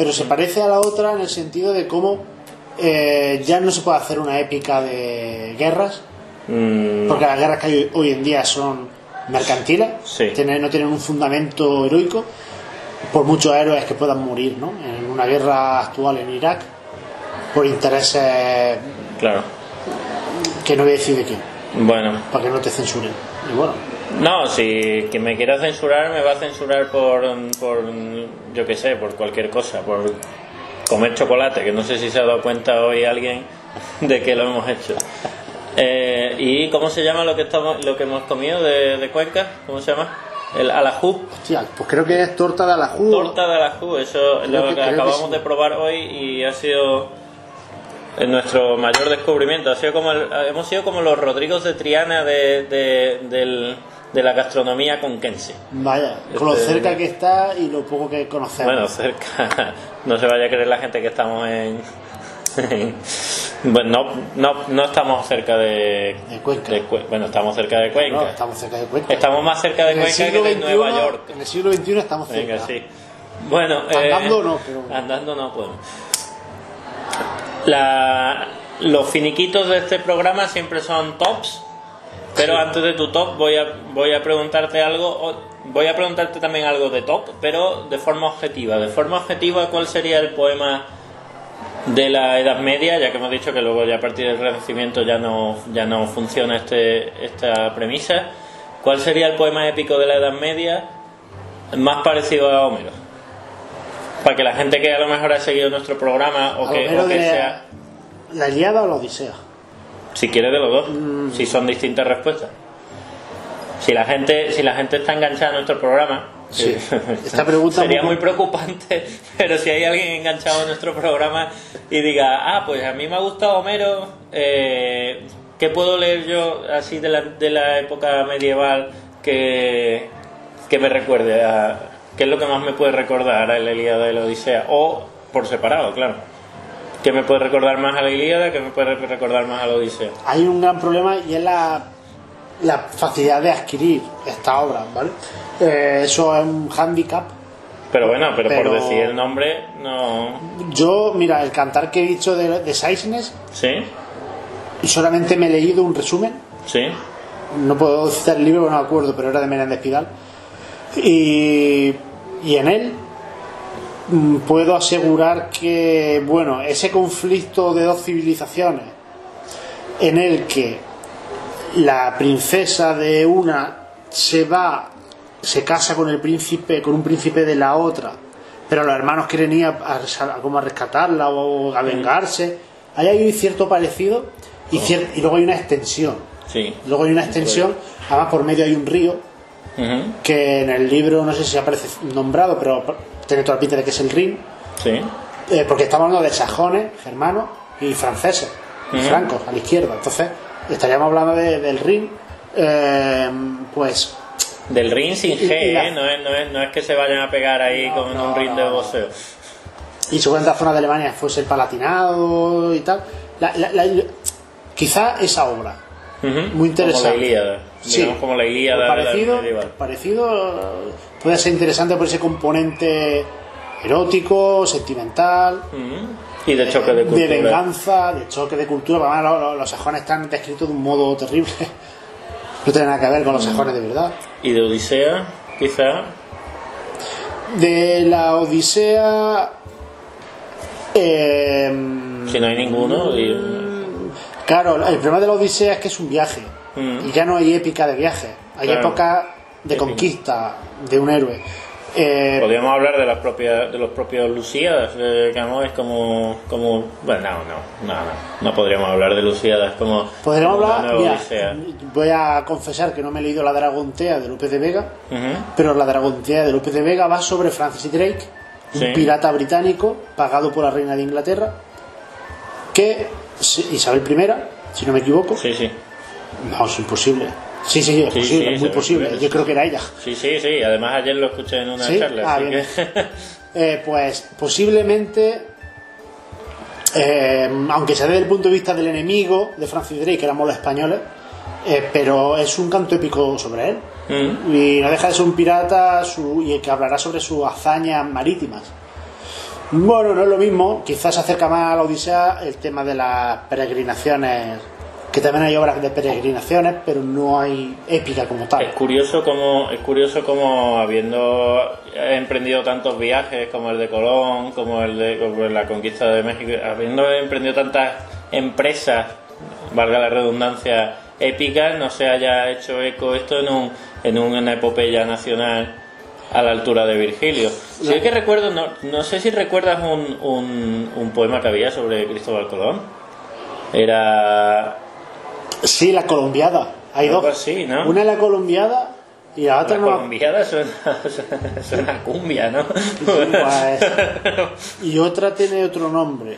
pero se parece a la otra en el sentido de cómo eh, ya no se puede hacer una épica de guerras, Mm, porque las guerras que hay hoy- en día son mercantiles, Sí. tienen- no tienen un fundamento heroico, por muchos héroes que puedan morir, ¿no? En una guerra actual en Irak, por intereses claro. que no voy a decir de quién, Bueno, para que no te censuren. Y bueno, no, si quien me quiera censurar me va a censurar por, por yo qué sé, por cualquier cosa, por comer chocolate, que no sé si se ha dado cuenta hoy alguien de que lo hemos hecho. Eh, ¿Y cómo se llama lo que estamos, lo que hemos comido de, de Cuenca? ¿Cómo se llama? El alajú. hostia, pues creo que es torta de alajú. Torta de alajú, eso es lo que- que, creo que acabamos sí. de probar hoy y ha sido nuestro mayor descubrimiento. Ha sido como el- hemos sido como los Rodrigos de Triana de, de, del- de la gastronomía conquense. Vaya, con lo Este- cerca que está y lo poco que conocemos. Bueno, cerca. No se vaya a creer la gente que estamos en. en- bueno, no, no, no estamos cerca de. De Cuenca. Cue- bueno, estamos cerca de Cuenca. No, estamos cerca de Cuenca. Estamos más cerca de Cuenca que de Nueva York. En el siglo XXI estamos cerca. Venga, sí. Bueno, eh, Andando no, pero- Andando no podemos. La, los finiquitos de este programa siempre son tops, pero antes de tu top voy a, voy a preguntarte algo, voy a preguntarte también algo de top, pero de forma objetiva. De forma objetiva, ¿cuál sería el poema de la Edad Media? Ya que hemos dicho que luego ya a partir del Renacimiento ya no, ya no funciona este, esta premisa. ¿Cuál sería el poema épico de la Edad Media más parecido a Homero? Para que la gente que a lo mejor ha seguido nuestro programa o A que, o que sea, ¿La Iliada o la Odisea? Si quiere de los dos, Mm. si son distintas respuestas. Si la gente, si la gente está enganchada a nuestro programa, Sí. Esta pregunta sería muy- muy preocupante, pero si hay alguien enganchado a nuestro programa y diga, ah, pues a mí me ha gustado Homero, eh, ¿qué puedo leer yo así de la, de la época medieval que, que me recuerde a qué es lo que más me puede recordar a la Ilíada y la Odisea? O por separado, claro. ¿Qué me puede recordar más a la Ilíada? ¿Qué me puede recordar más a la Odisea? Hay un gran problema y es la, la facilidad de adquirir esta obra, ¿vale? Eh, eso es un hándicap. Pero bueno, pero, Pero- por decir el nombre, no. Yo, mira, el cantar que he dicho de, de Saisnes, ¿Sí? solamente me he leído un resumen. ¿Sí? No puedo citar el libro, no me acuerdo, pero era de Menéndez Pidal. Y, y en él puedo asegurar que, bueno, ese conflicto de dos civilizaciones en el que la princesa de una se va, se casa con el príncipe, con un príncipe de la otra, pero los hermanos quieren ir a, a- a- como a rescatarla o a vengarse. Ahí hay cierto parecido y, cier- y luego hay una extensión. Sí. Luego hay una extensión, además por medio hay un río que en el libro no sé si aparece nombrado, pero tiene toda la pinta de que es el Rin, Sí. eh, porque estamos hablando de sajones, germanos y franceses, y francos a la izquierda. Entonces, estaríamos hablando de- del Rin, eh, pues Del ring sin G, Y- y la- ¿eh? No es, no, es, no es que se vayan a pegar ahí No, con un ring de boxeo. y seguramente la zona de Alemania fuese el Palatinado y tal. La- quizá esa obra. Muy interesante. Como la Ilíada. Sí. Como la Ilíada de la parecido, parecido puede ser interesante por ese componente erótico, sentimental. Y de choque de cultura. venganza, de choque de cultura. Además, los, los- los sajones están descritos de un modo terrible. No tiene nada que ver con los sajones de verdad. Y de Odisea, quizá. De la Odisea. eh, Si no hay ninguno. y- Claro, el problema de la Odisea es que es un viaje. Mm. Y ya no hay épica de viaje. Hay Claro. época de conquista de un héroe. Eh, Podríamos hablar de las propias de los propios Lusíadas, eh, que no es como, como bueno no, no, no, no, no podríamos hablar de Lusíadas como Podríamos como hablar, mira, voy a confesar que no me he leído la Dragontea de López de Vega, pero la Dragontea de López de Vega va sobre Francis Drake, un Sí. pirata británico pagado por la reina de Inglaterra, que Isabel I, si no me equivoco, Sí, sí. no, es imposible. Sí, sí, es Sí, posible, sí, es muy posible. Yo creo que era ella. Sí, sí, sí. Además ayer lo escuché en una ¿Sí? charla. Ah, así bien. que- Eh, pues posiblemente, eh, aunque sea desde el punto de vista del enemigo de Francis Drake, que éramos los españoles, eh, pero es un canto épico sobre él. Mm. Y no deja de ser un pirata su- y que hablará sobre sus hazañas marítimas. Bueno, no es lo mismo, quizás se acerca más a la Odisea el tema de las peregrinaciones, que también hay obras de peregrinaciones, pero no hay épica como Es tal. curioso como es curioso como habiendo emprendido tantos viajes como el de Colón, como el de como la conquista de México, habiendo emprendido tantas empresas, valga la redundancia, épicas, no se haya hecho eco esto en un en una epopeya nacional a la altura de Virgilio. Si es que recuerdo, no, no sé si recuerdas un, un, un poema que había sobre Cristóbal Colón. Era Sí, la colombiada, hay dos. Una es la colombiada y la otra La no. colombiada suena, suena, cumbia, ¿no? Y otra tiene otro nombre.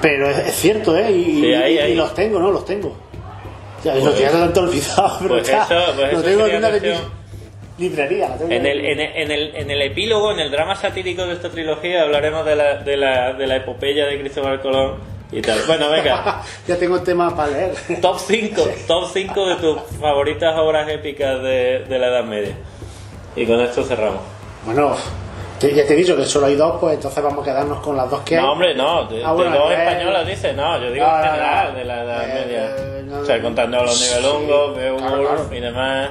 Pero es, es cierto, ¿eh? Y, Sí, ahí, y- y ahí. los tengo, ¿no? Los tengo. Ya, Pues- los tenía tanto olvidado, pero pues está. eso- pues lo tengo en una de la tengo En en- el, en, el, en, el, en el epílogo, en el drama satírico de esta trilogía, hablaremos de la, de la, de la epopeya de Cristóbal Colón y tal. Bueno, venga, ya tengo el tema para leer. top 5, top 5 de tus favoritas obras épicas de, de la Edad Media. Y con esto cerramos. Bueno, te- ya te he dicho que solo hay dos, pues entonces vamos a quedarnos con las dos que hay. No, hombre, no, de, Ah, bueno, de dos eh, españolas dice, no, yo digo no, en no, general no. de la Edad Eh, Media. eh, o sea, contando a los Sí, Nibelungos, Beowulf claro, claro. y demás.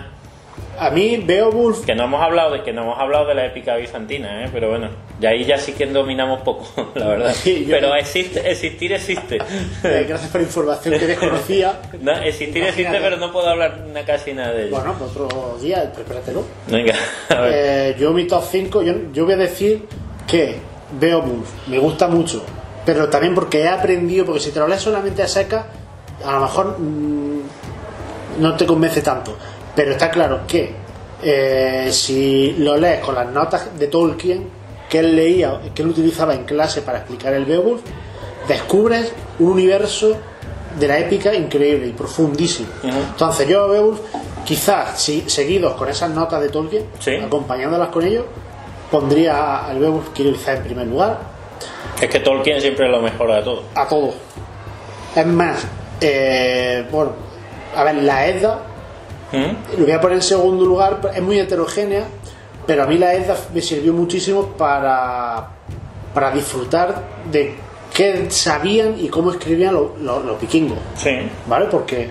A mí, Beowulf, Que no hemos hablado de que no hemos hablado de la épica bizantina, ¿eh? pero bueno, ya ahí ya sí que dominamos poco, la verdad. Sí, pero existe, existir existe. eh, gracias por la información que desconocía. No, existir existe, pero no puedo hablar casi nada de ello. Bueno, pues otro día, prepáratelo. Venga, a ver. Eh, yo mi top 5, yo, yo voy a decir que Beowulf me gusta mucho, pero también porque he aprendido, porque si te lo lees solamente a seca, a lo mejor mm, no te convence tanto. Pero está claro que eh, si lo lees con las notas de Tolkien que él leía, que él utilizaba en clase para explicar el Beowulf, descubres un universo de la épica increíble y profundísimo. Entonces yo a Beowulf, quizás si, seguidos con esas notas de Tolkien, Sí. acompañándolas con ellos, pondría al Beowulf quizás en primer lugar, Es que Tolkien siempre lo mejora de todo. a todo. Es más, eh, bueno, a ver, la Edda, ¿Mm? lo voy a poner en segundo lugar, es muy heterogénea, pero a mí la Edda me sirvió muchísimo para, para disfrutar de qué sabían y cómo escribían los, los- los vikingos, Sí. ¿vale? Porque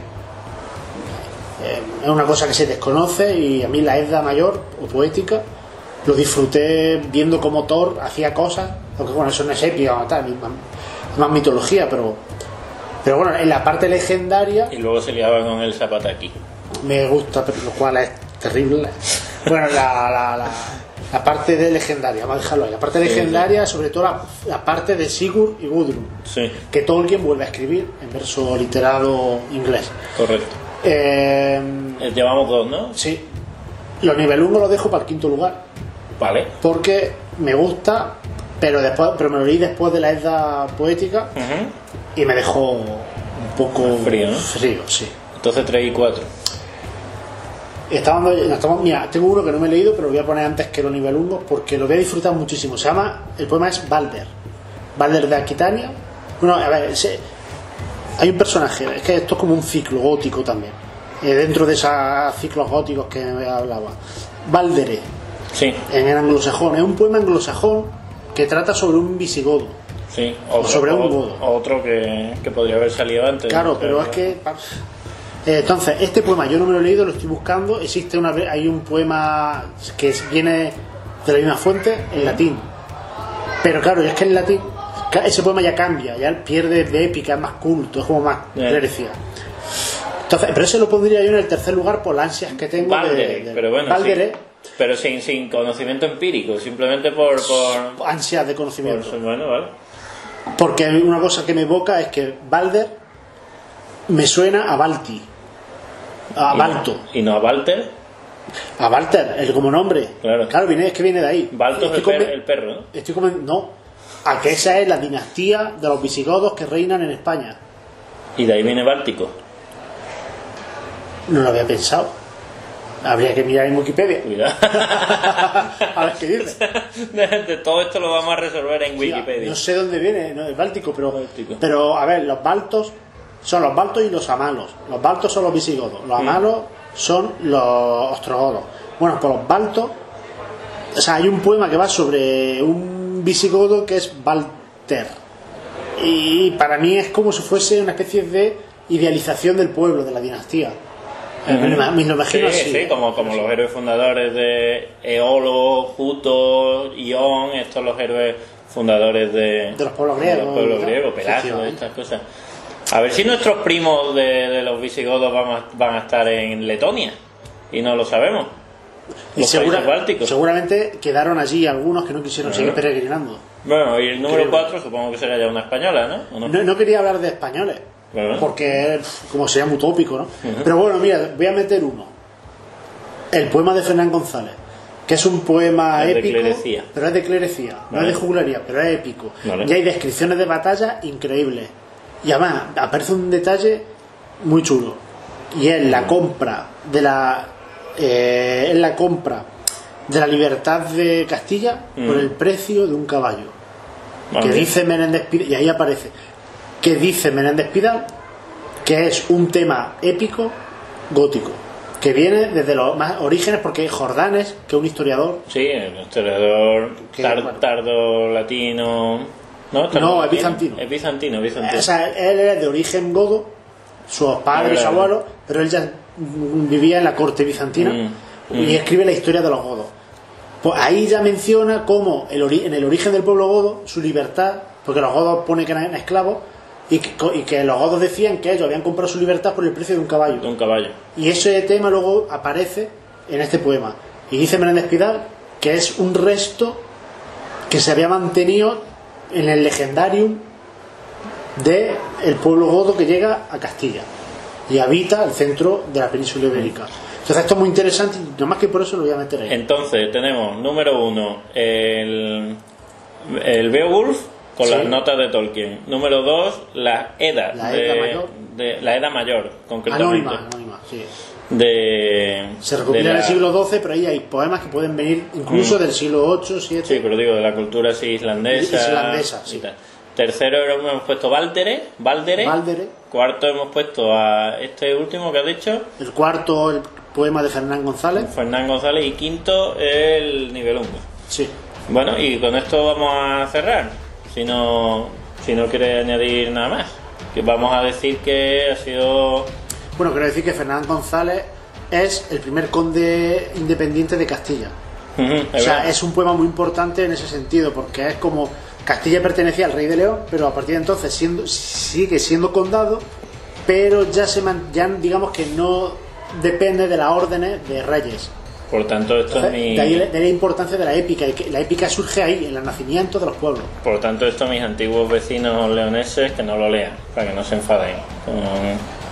eh, es una cosa que se desconoce y a mí la Edda mayor o poética lo disfruté viendo cómo Thor hacía cosas, aunque bueno, eso no es épica, tal, es más, más mitología, pero, pero bueno, en la parte legendaria Y luego se liaba con el Zapataki. Me gusta, pero lo cual es terrible. Bueno, la, la, la, la parte de legendaria, vamos a dejarlo ahí. La parte legendaria, sobre todo la, la parte de Sigurd y Gudrun, Sí, que Tolkien vuelve a escribir en verso literado inglés. correcto. Eh, Eh, Llevamos dos, ¿no? sí, los nivelungos los dejo para el quinto lugar, Vale. porque me gusta, pero después pero me lo leí después de la edad poética y me dejó un poco Frío, ¿no? frío, sí. Entonces 3 y 4. Estamos- mira, tengo uno que no me he leído, pero lo voy a poner antes que los nivelungos porque lo voy a disfrutar muchísimo. Se llama, el poema es Balder. Balder de Aquitania. Bueno, a ver, se- hay un personaje, es que esto es como un ciclo gótico también. eh, dentro de esos ciclos góticos que hablaba. Baldere, Sí, en el anglosajón. Es un poema anglosajón que trata sobre un visigodo. sí. Otro, Sobre un o- modo. Otro que, que podría haber salido antes. Claro, pero es que. Eh, entonces, este poema yo no me lo he leído, lo estoy buscando. Existe una hay un poema que viene de la misma fuente en latín. Pero claro, es que en latín ese poema ya cambia, ya pierde de épica, es más culto, es como más Ya. Grecia. Entonces, pero ese lo pondría yo en el tercer lugar por las ansias que tengo de- de, pero bueno, sí. Pero sin, sin conocimiento empírico, simplemente por... por, ansias de por conocimiento. bueno, vale. Porque una cosa que me evoca es que Balder me suena a Balti, a Balto. Y no a Walter. A Walter, el como nombre. Claro. viene, es que viene de ahí. Balto es el, per- el perro, ¿no? estoy conven- No. A que esa es la dinastía de los visigodos que reinan en España. Y de ahí viene Báltico. No lo había pensado. Habría que mirar en Wikipedia. Cuidado. a ver qué dice. De, de todo esto lo vamos a resolver en Wikipedia. No sé dónde viene, no, es báltico, pero, Báltico. pero a ver, los baltos son los baltos y los amalos. Los baltos son los visigodos, los amalos son los ostrogodos. Bueno, pues los baltos, o sea, hay un poema que va sobre un visigodo que es Walter. Y para mí es como si fuese una especie de idealización del pueblo, de la dinastía. Me, lo- me lo imagino Sí, así. sí, como, como los héroes fundadores de Eolo, Juto, Ión, estos los héroes fundadores de, De los pueblos griegos de los pueblos griegos, estas cosas. A ver si nuestros primos de, de los visigodos van a, van a estar en Letonia y no lo sabemos. Y Los segura- países bálticos. seguramente quedaron allí algunos que no quisieron seguir peregrinando. Bueno, y el número Creo. 4 supongo que será ya una española, ¿no? ¿O no? No, no quería hablar de españoles, Bueno. porque como sería muy utópico, ¿no? Pero bueno, mira, voy a meter uno. El poema de Fernán González, que es un poema Es épico, pero es de clerecía, no es de jugularía, pero es épico. Vale. Y hay descripciones de batalla increíbles. Y además aparece un detalle muy chulo, y es la compra de la eh, es la compra de la libertad de Castilla por Mm. el precio de un caballo Vale. que dice Menéndez Pidal, y ahí aparece, que dice Menéndez Pidal que es un tema épico gótico, que viene desde los más orígenes, porque Jordanes, que es un historiador, Sí, el historiador tar- tardo latino. No, No, es bizantino. Es bizantino, bizantino. o sea, él es de origen godo, sus padres, sus abuelos, pero él ya vivía en la corte bizantina Mm, y mm. escribe la historia de los godos. Pues ahí ya menciona cómo el ori- en el origen del pueblo godo, su libertad, porque los godos pone que eran esclavos, y que, y que los godos decían que ellos habían comprado su libertad por el precio de un caballo. de un caballo. Y ese tema luego aparece en este poema. Y dice Menéndez Pidal que es un resto que se había mantenido en el legendarium de el pueblo godo que llega a Castilla y habita el centro de la península ibérica. Entonces esto es muy interesante y nomás que por eso lo voy a meter ahí. Entonces tenemos número uno el, el Beowulf con Sí. las notas de Tolkien. Número dos la Edda. La de, Edda mayor. de- la Edda mayor, concretamente. Anónima, anónima, sí. De, Se recopila en la- el siglo XII, pero ahí hay poemas que pueden venir incluso del siglo VIII, VII. Sí, pero digo, de la cultura así islandesa. Islandesa, sí. Tercero hemos puesto Valdere, Valdere. Valdere. Cuarto hemos puesto a este último que has dicho, El cuarto, el poema de Fernán González. Fernán González. Y quinto, el Nivelungo. Sí. Bueno, y con esto vamos a cerrar. Si no, si no quiere añadir nada más. Que vamos a decir que ha sido. Bueno, quiero decir que Fernán González es el primer conde independiente de Castilla. O sea, verdad. es un poema muy importante en ese sentido, porque es como Castilla pertenecía al rey de León, pero a partir de entonces siendo, sigue siendo condado, pero ya se man- ya digamos que no depende de las órdenes de reyes. Por tanto, esto es mi. De ahí, la- de ahí la importancia de la épica, la épica surge ahí, en el nacimiento de los pueblos. Por tanto, esto mis antiguos vecinos leoneses que no lo lean, para que no se enfaden con,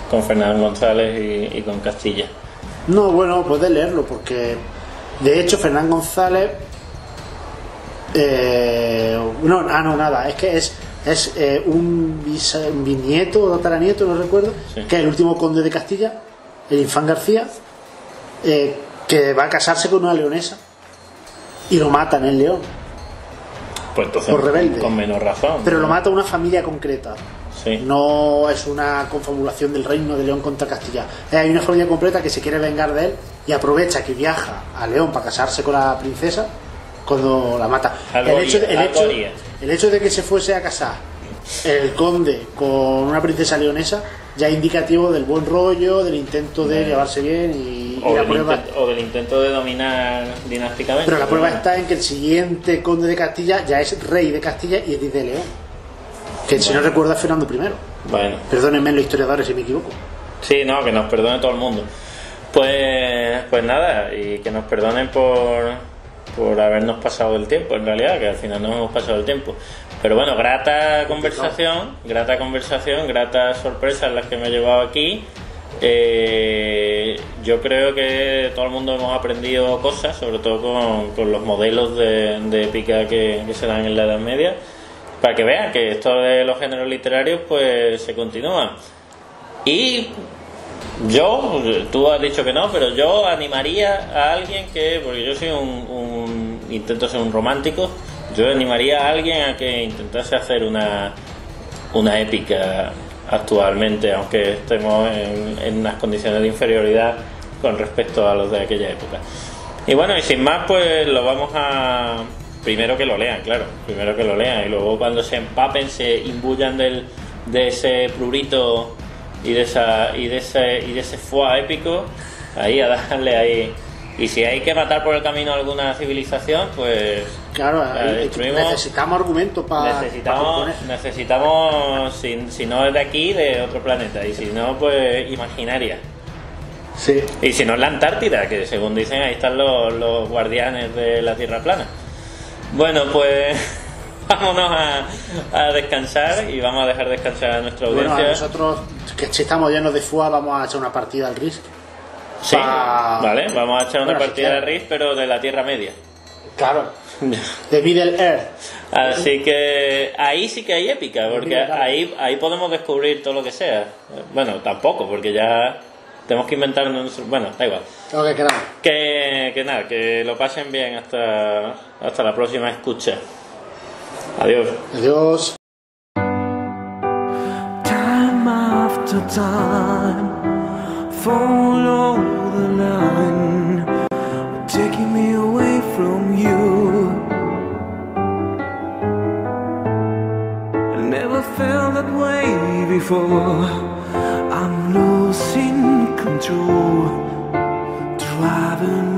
con Fernán González y, y con Castilla. No, bueno, puedes leerlo, porque de hecho Fernán González. eh, no, ah, no, nada, es que es, es eh, un, un bisnieto o tataranieto, no recuerdo, Sí. que es el último conde de Castilla, el infán García, eh, que va a casarse con una leonesa y lo matan en León, Pues entonces, Por rebelde. con menos razón. pero lo mata una familia concreta. Sí. No es una confabulación del reino de León contra Castilla. Eh, Hay una familia completa que se quiere vengar de él y aprovecha que viaja a León para casarse con la princesa cuando la mata. Algo el, hecho de, el, hecho, el hecho de que se fuese a casar el conde con una princesa leonesa ya indicativo del buen rollo, del intento de llevarse bien y, y O la prueba. intento, o del intento de dominar dinásticamente. Pero la prueba está en que el siguiente conde de Castilla ya es rey de Castilla y es de León. Que si no recuerda es Fernando I. Bueno, Perdónenme los historiadores si me equivoco. sí, no, que nos perdone todo el mundo. Pues, pues nada, y que nos perdonen por, por habernos pasado el tiempo, en realidad, que al final nos hemos pasado el tiempo. Pero bueno, grata conversación, grata conversación, gratas sorpresas las que me he llevado aquí. Eh, yo creo que todo el mundo hemos aprendido cosas, sobre todo con, con los modelos de, de épica que, que se dan en la Edad Media, para que vean que esto de los géneros literarios pues se continúa. Y yo, tú has dicho que no, pero yo animaría a alguien que, porque yo soy un, un- intento ser un romántico, yo animaría a alguien a que intentase hacer una, una épica actualmente, aunque estemos en, en unas condiciones de inferioridad con respecto a los de aquella época. Y bueno, y sin más, pues lo vamos a, primero que lo lean, claro, primero que lo lean y luego cuando se empapen, se imbuyan del, de ese prurito y de esa y de ese y de ese foie épico, ahí a darle ahí y si hay que matar por el camino alguna civilización, pues Claro, destruimos. necesitamos argumentos para necesitamos necesitamos si, si no es de aquí de otro planeta y si no pues imaginaria Sí. y si no es la Antártida que según dicen ahí están los, los guardianes de la Tierra plana bueno pues vámonos a, a descansar y vamos a dejar descansar a nuestra Bueno, a audiencia nosotros que si estamos llenos de FUA vamos a echar una partida al Risk. Sí pa- vale vamos a echar una Bueno, si partida de. RIS pero de la Tierra media Claro. De Middle Earth. Así que ahí sí que hay épica, porque ahí, ahí podemos descubrir todo lo que sea. Bueno, tampoco, porque ya tenemos que inventarnos. Bueno, da igual. Lo que queramos. Que, que nada, que lo pasen bien hasta, hasta la próxima escucha. Adiós. Adiós. Time after time, follow the line taking me away from you. I never felt that way before. I'm losing control driving